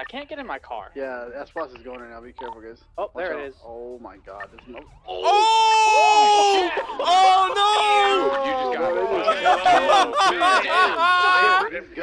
I can't get in my car. Yeah, S plus is going right now. Be careful, guys. Oh, Watch there out. it is. Oh my God. There's no. Oh! oh! Oh no! Oh, you just got Oh, it. Oh,